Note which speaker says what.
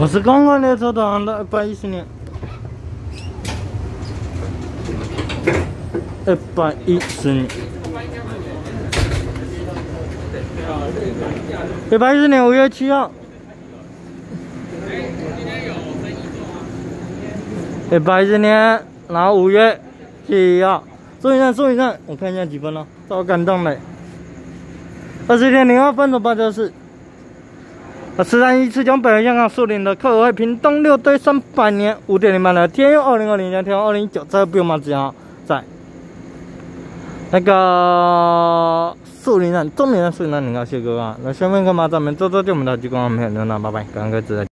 Speaker 1: 我是刚刚列车长的一百一十年，一百一十年，一百一十年五月七号，一百一十年，然后五月七号，坐一站，坐一站，我看一下几分了，超感动的，二十点零二分的八九四。十三一次将北香港树林的客会屏东六队三百年五点零版的天佑二零二零年天佑二零一九这个不用马子阳在那个树林站中年的树林站，你好，谢哥啊，那下面干嘛？咱们走走就我们的激光片，那拜拜，感恩各位。